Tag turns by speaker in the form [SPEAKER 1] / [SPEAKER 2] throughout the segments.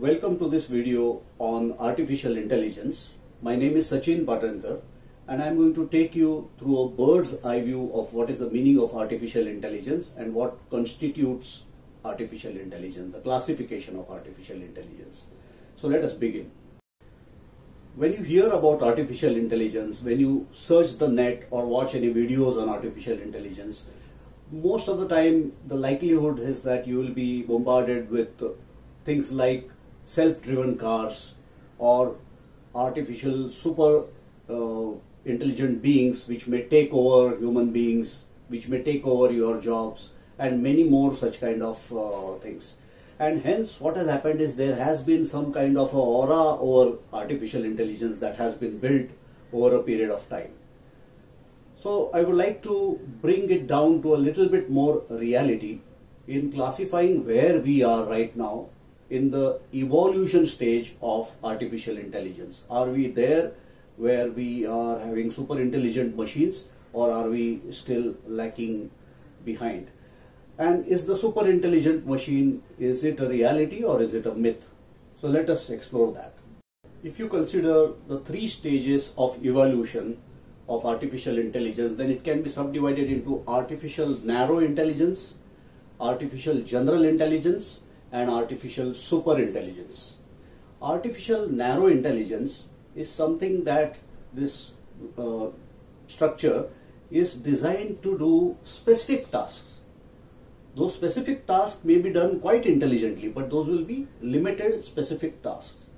[SPEAKER 1] Welcome to this video on artificial intelligence. My name is Sachin Patankar and I'm going to take you through a bird's eye view of what is the meaning of artificial intelligence and what constitutes artificial intelligence, the classification of artificial intelligence. So let us begin. When you hear about artificial intelligence, when you search the net or watch any videos on artificial intelligence, most of the time the likelihood is that you will be bombarded with things like self-driven cars or artificial super uh, intelligent beings which may take over human beings, which may take over your jobs and many more such kind of uh, things. And hence what has happened is there has been some kind of aura over artificial intelligence that has been built over a period of time. So I would like to bring it down to a little bit more reality in classifying where we are right now in the evolution stage of artificial intelligence. Are we there where we are having super intelligent machines or are we still lacking behind? And is the super intelligent machine, is it a reality or is it a myth? So let us explore that. If you consider the three stages of evolution of artificial intelligence, then it can be subdivided into artificial narrow intelligence, artificial general intelligence, and artificial super intelligence. Artificial narrow intelligence is something that this uh, structure is designed to do specific tasks. Those specific tasks may be done quite intelligently, but those will be limited specific tasks.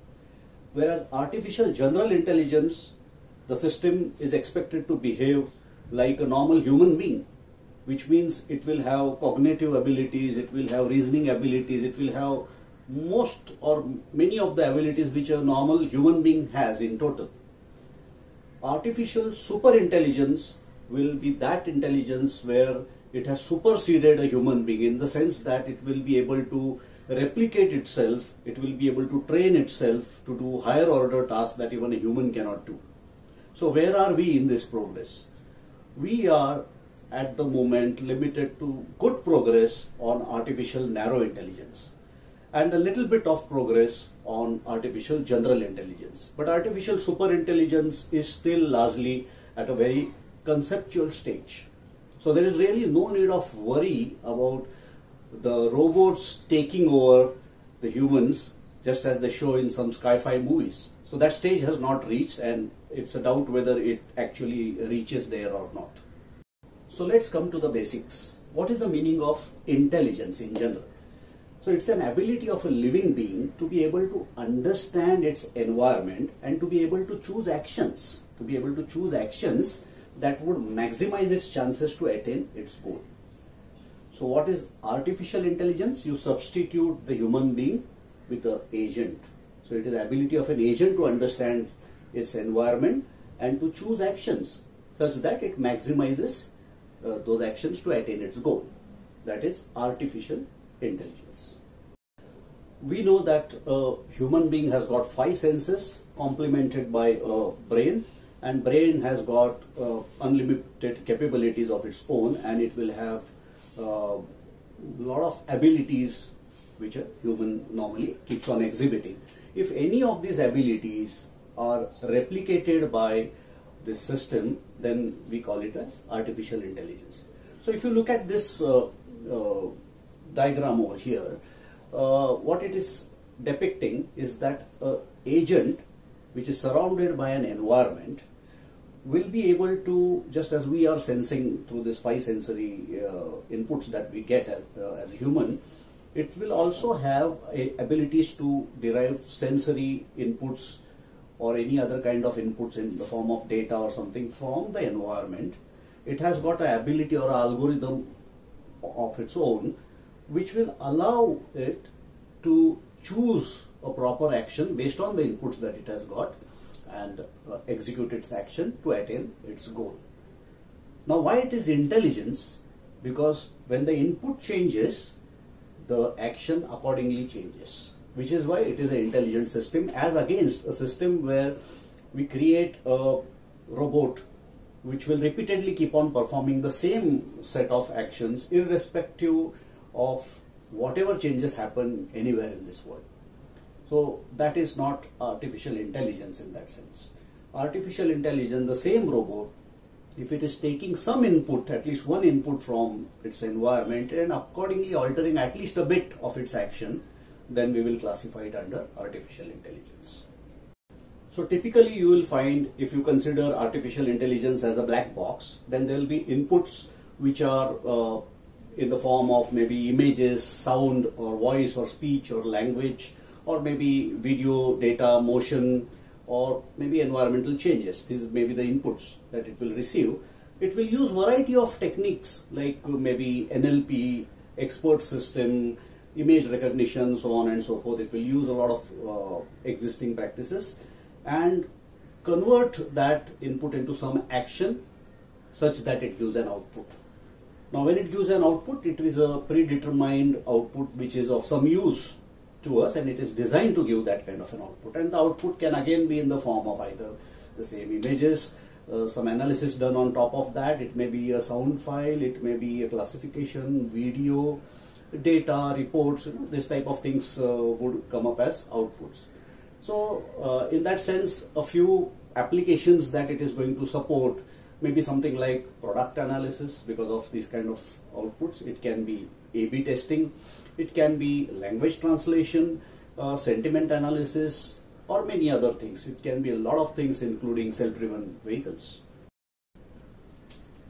[SPEAKER 1] Whereas artificial general intelligence the system is expected to behave like a normal human being, which means it will have cognitive abilities, it will have reasoning abilities, it will have most or many of the abilities which a normal human being has in total. Artificial super intelligence will be that intelligence where it has superseded a human being in the sense that it will be able to replicate itself, it will be able to train itself to do higher order tasks that even a human cannot do. So where are we in this progress? We are at the moment limited to good progress on artificial narrow intelligence and a little bit of progress on artificial general intelligence. But artificial super intelligence is still largely at a very conceptual stage. So there is really no need of worry about the robots taking over the humans just as they show in some sci-fi movies. So that stage has not reached and it's a doubt whether it actually reaches there or not. So let's come to the basics. What is the meaning of intelligence in general? So it's an ability of a living being to be able to understand its environment and to be able to choose actions, to be able to choose actions that would maximize its chances to attain its goal. So what is artificial intelligence? You substitute the human being with the agent. So it is the ability of an agent to understand its environment and to choose actions such that it maximizes uh, those actions to attain its goal. That is artificial intelligence. We know that a human being has got five senses complemented by a brain and brain has got uh, unlimited capabilities of its own and it will have a uh, lot of abilities which a human normally keeps on exhibiting. If any of these abilities are replicated by this system, then we call it as artificial intelligence. So if you look at this uh, uh, diagram over here, uh, what it is depicting is that agent which is surrounded by an environment will be able to, just as we are sensing through this five sensory uh, inputs that we get as, uh, as a human, it will also have abilities to derive sensory inputs or any other kind of inputs in the form of data or something from the environment. It has got an ability or algorithm of its own which will allow it to choose a proper action based on the inputs that it has got and uh, execute its action to attain its goal. Now why it is intelligence? Because when the input changes, the action accordingly changes which is why it is an intelligent system as against a system where we create a robot which will repeatedly keep on performing the same set of actions irrespective of whatever changes happen anywhere in this world. So that is not artificial intelligence in that sense. Artificial intelligence, the same robot, if it is taking some input, at least one input from its environment and accordingly altering at least a bit of its action, then we will classify it under artificial intelligence. So typically you will find if you consider artificial intelligence as a black box, then there will be inputs which are uh, in the form of maybe images, sound or voice or speech or language or maybe video, data, motion or maybe environmental changes. These may be the inputs that it will receive. It will use variety of techniques like maybe NLP, expert system, image recognition, so on and so forth. It will use a lot of uh, existing practices and convert that input into some action such that it gives an output. Now when it gives an output, it is a predetermined output which is of some use to us and it is designed to give that kind of an output. And the output can again be in the form of either the same images, uh, some analysis done on top of that, it may be a sound file, it may be a classification, video, data, reports, this type of things uh, would come up as outputs. So uh, in that sense, a few applications that it is going to support maybe something like product analysis because of these kind of outputs. It can be A-B testing, it can be language translation, uh, sentiment analysis, or many other things. It can be a lot of things including self-driven vehicles.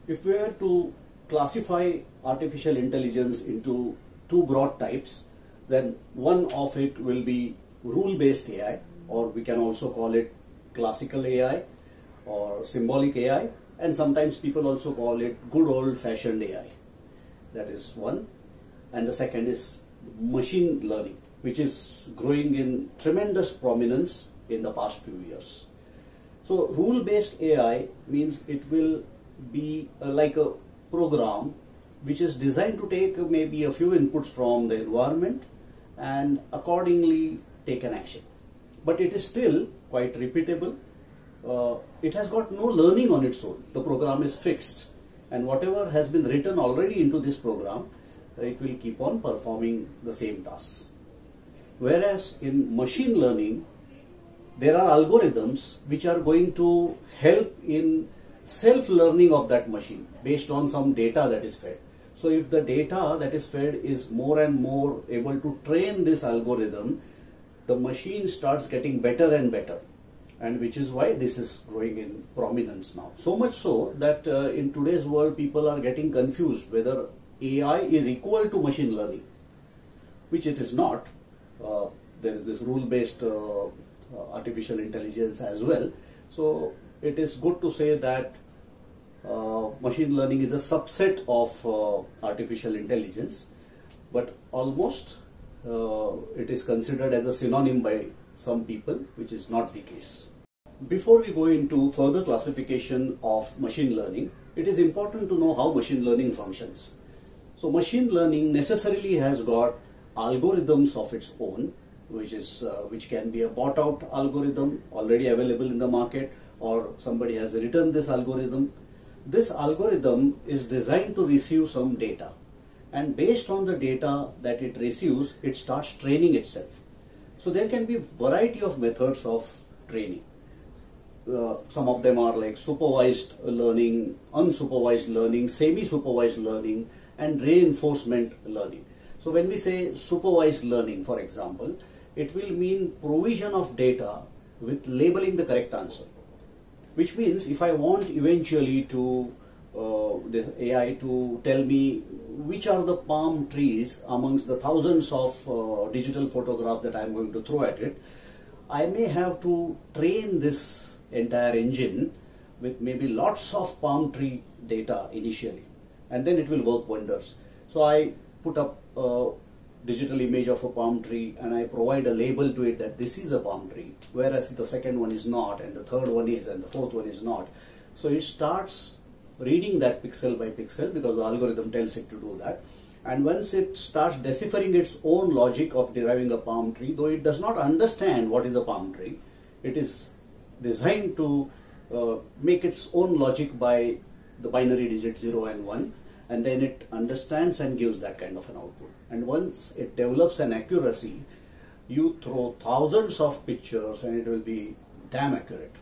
[SPEAKER 1] If we were to classify artificial intelligence into two broad types, then one of it will be rule-based AI, or we can also call it classical AI or symbolic AI, and sometimes people also call it good old-fashioned AI. That is one. And the second is machine learning, which is growing in tremendous prominence in the past few years. So rule-based AI means it will be uh, like a program which is designed to take maybe a few inputs from the environment and accordingly take an action. But it is still quite repeatable. Uh, it has got no learning on its own. The program is fixed. And whatever has been written already into this program, it will keep on performing the same tasks. Whereas in machine learning, there are algorithms which are going to help in self-learning of that machine based on some data that is fed. So if the data that is fed is more and more able to train this algorithm, the machine starts getting better and better and which is why this is growing in prominence now. So much so that uh, in today's world people are getting confused whether AI is equal to machine learning, which it is not. Uh, there is this rule-based uh, uh artificial intelligence as well. So it is good to say that machine learning is a subset of uh, artificial intelligence, but almost uh, it is considered as a synonym by some people, which is not the case. Before we go into further classification of machine learning, it is important to know how machine learning functions. So machine learning necessarily has got algorithms of its own, which is uh, which can be a bought out algorithm already available in the market, or somebody has written this algorithm. This algorithm is designed to receive some data and based on the data that it receives, it starts training itself. So there can be variety of methods of training. Uh, some of them are like supervised learning, unsupervised learning, semi-supervised learning, and reinforcement learning. So when we say supervised learning, for example, it will mean provision of data with labeling the correct answer. Which means if I want eventually to uh, this AI to tell me which are the palm trees amongst the thousands of uh, digital photographs that I'm going to throw at it, I may have to train this entire engine with maybe lots of palm tree data initially and then it will work wonders. So I put up a digital image of a palm tree and I provide a label to it that this is a palm tree whereas the second one is not and the third one is and the fourth one is not. So it starts reading that pixel by pixel because the algorithm tells it to do that. And once it starts deciphering its own logic of deriving a palm tree, though it does not understand what is a palm tree, it is designed to uh, make its own logic by the binary digit 0 and 1 and then it understands and gives that kind of an output. And once it develops an accuracy, you throw thousands of pictures and it will be damn accurate.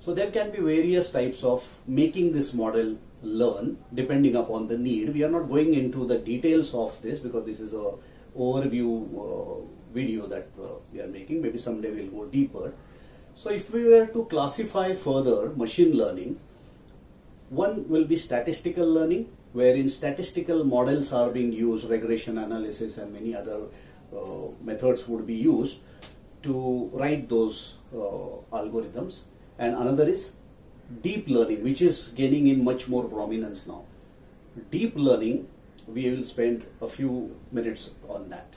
[SPEAKER 1] So there can be various types of making this model learn depending upon the need. We are not going into the details of this because this is a overview uh, video that uh, we are making. Maybe someday we'll go deeper. So if we were to classify further machine learning, one will be statistical learning, wherein statistical models are being used, regression analysis and many other uh, methods would be used to write those uh, algorithms. And another is deep learning, which is gaining in much more prominence now. Deep learning, we will spend a few minutes on that.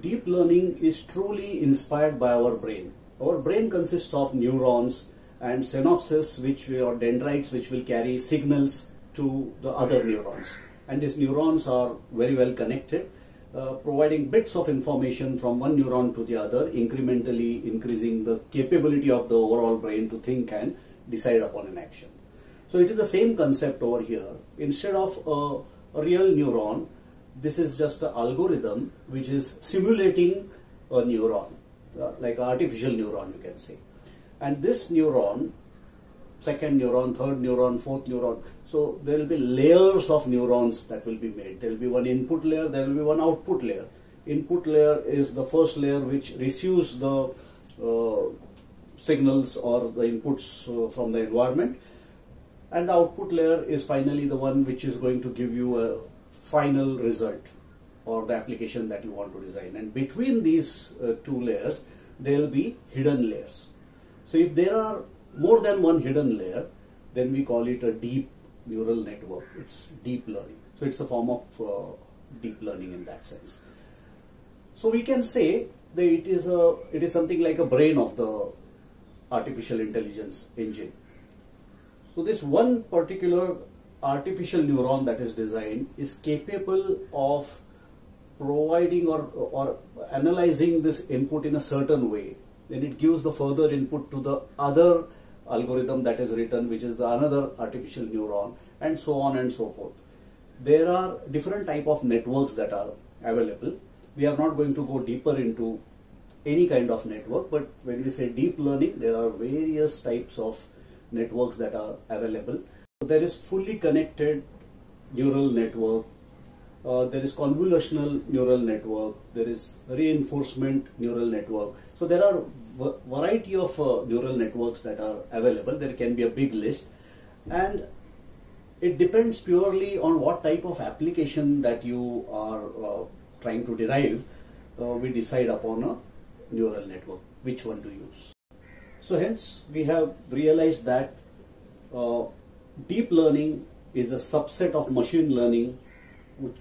[SPEAKER 1] Deep learning is truly inspired by our brain. Our brain consists of neurons and synapses, which are dendrites, which will carry signals to the other neurons. And these neurons are very well connected, uh, providing bits of information from one neuron to the other, incrementally increasing the capability of the overall brain to think and decide upon an action. So it is the same concept over here. Instead of a, a real neuron, this is just an algorithm which is simulating a neuron, uh, like artificial neuron, you can say. And this neuron, second neuron, third neuron, fourth neuron, so there will be layers of neurons that will be made. There will be one input layer, there will be one output layer. Input layer is the first layer which receives the uh, signals or the inputs uh, from the environment and the output layer is finally the one which is going to give you a final result or the application that you want to design and between these uh, two layers there will be hidden layers so if there are more than one hidden layer then we call it a deep neural network it's deep learning so it's a form of uh, deep learning in that sense so we can say that it is a it is something like a brain of the artificial intelligence engine. So this one particular artificial neuron that is designed is capable of providing or, or analyzing this input in a certain way. Then it gives the further input to the other algorithm that is written, which is the another artificial neuron, and so on and so forth. There are different type of networks that are available. We are not going to go deeper into any kind of network but when we say deep learning there are various types of networks that are available there is fully connected neural network uh, there is convolutional neural network there is reinforcement neural network. So there are variety of uh, neural networks that are available. There can be a big list. And it depends purely on what type of application that you are uh, trying to derive uh, we decide upon a neural network, which one to use. So hence we have realized that uh, deep learning is a subset of machine learning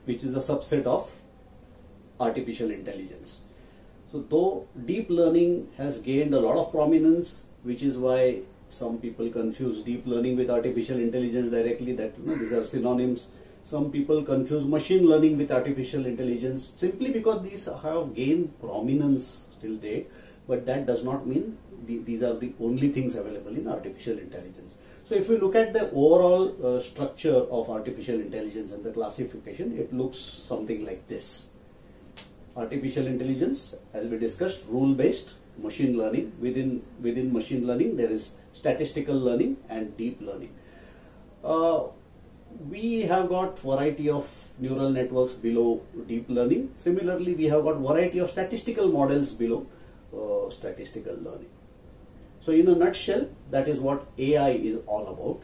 [SPEAKER 1] which is a subset of artificial intelligence. So though deep learning has gained a lot of prominence, which is why some people confuse deep learning with artificial intelligence directly that you know, these are synonyms. Some people confuse machine learning with artificial intelligence simply because these have gained prominence till date, but that does not mean the, these are the only things available in artificial intelligence. So if we look at the overall uh, structure of artificial intelligence and the classification, it looks something like this. Artificial intelligence, as we discussed, rule-based machine learning. Within, within machine learning, there is statistical learning and deep learning. Uh, we have got variety of neural networks below deep learning. Similarly, we have got variety of statistical models below uh, statistical learning. So in a nutshell, that is what AI is all about.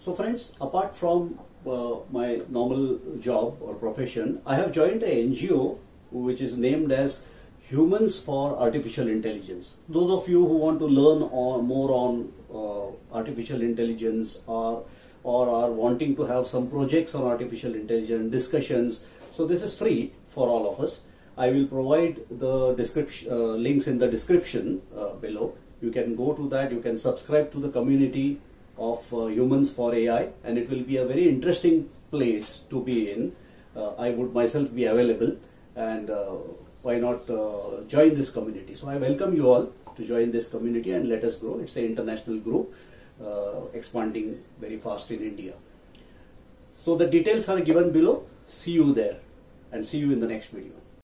[SPEAKER 1] So friends, apart from uh, my normal job or profession, I have joined an NGO which is named as Humans for Artificial Intelligence. Those of you who want to learn on, more on uh, artificial intelligence or or are wanting to have some projects on artificial intelligence discussions. So this is free for all of us. I will provide the description uh, links in the description uh, below. You can go to that. You can subscribe to the community of uh, humans for AI, and it will be a very interesting place to be in. Uh, I would myself be available, and uh, why not uh, join this community? So I welcome you all to join this community and let us grow. It's an international group uh, expanding very fast in India. So the details are given below. See you there and see you in the next video.